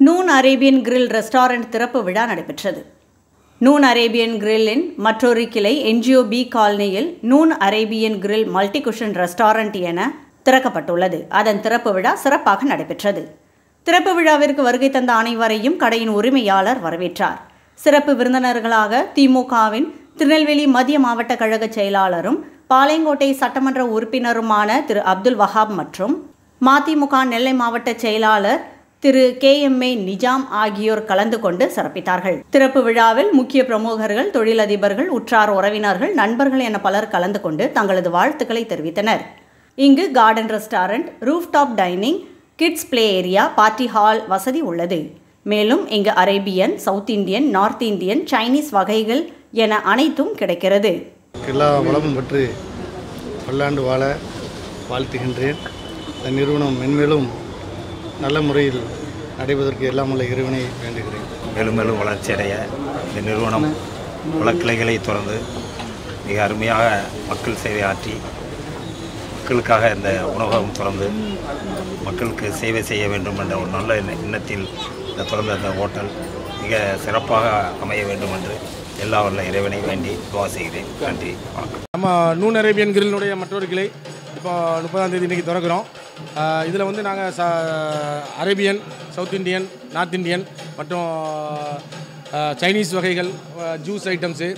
Noon Arabian grill restaurant திறப்பு விழா நடைபெற்றது. நூன் அரேபியன் கிரில்லின் மற்றொரு கிளை என்ஜிஓ பி காலனியில் noon Arabian grill multi cuisine restaurant என திறக்கப்பட்டுள்ளது. அதன் திறப்பு விழா சிறப்பாக நடைபெற்றது. திறப்பு விழாவிற்கு வருகை தந்த அனைவரையும் கடையின் உரிமையாளர் வரவேற்றார். சிறப்பு விருந்தினர்களாக திமுகவின் திருநெல்வேலி மத்திய மாவட்ட கழக செயலாளரும் பாளையங்கோட்டை சட்டமன்ற உறுப்பினருமான திரு அப்துல் வஹாப் மற்றும் மதிமுக நெல்லை மாவட்ட செயலாளர் Thiru K M A Nizam ஆகியோர் கலந்து கொண்டு சிறப்பித்தார்கள். திறப்பு விழாவில் முக்கிய பிரமுகர்கள் தொழிலதிபர்கள் உற்றார் உறவினர்கள் நண்பர்கள் என பலர் கலந்து கொண்டு தங்களது வாழ்த்துக்களை தெரிவித்தனர். இங்கு garden restaurant rooftop dining kids play area party hall வசதி உள்ளது. மேலும் இங்கு Arabian South Indian North Indian Chinese வகைகள் என அனைத்தும் கிடைக்கிறது. எல்லா வளமும் பெற்று பல்லாண்டு வாழ வாழ்த்துகின்றேன். நிறுவனம் மென்மேலும் நல்ல முறையில் நடைபெறுவதற்கு எல்லாம் உள்ள இறைவனை வேண்டுகிறேன். மேலும் மேலும் வளர்ச்சி அடைய இந்த நிறுவனம் பல கிளைகளை திறந்து மிக அருமையாக மக்கள் சேவை ஆற்றி மக்களுக்காக இந்த உணவகம் திறந்து மக்களுக்கு சேவை செய்ய வேண்டும் என்ற ஒரு நல்ல எண்ண- எண்ணத்தில் இந்த திறந்த இந்த ஹோட்டல் மிக சிறப்பாக அமைய வேண்டும் என்று எல்லா இறைவனை வேண்டி துவா செய்கிறேன். நன்றி வணக்கம். நம்ம நூன் அரேபியன் கிரிலினுடைய மற்றொரு கிளை இப்போ முப்பதாம் தேதி இன்றைக்கி திறக்கிறோம். இதில் வந்து நாங்கள் ச Arabian South Indian North Indian மற்றும் சைனீஸ் வகைகள் ஜூஸ் ஐட்டம்ஸு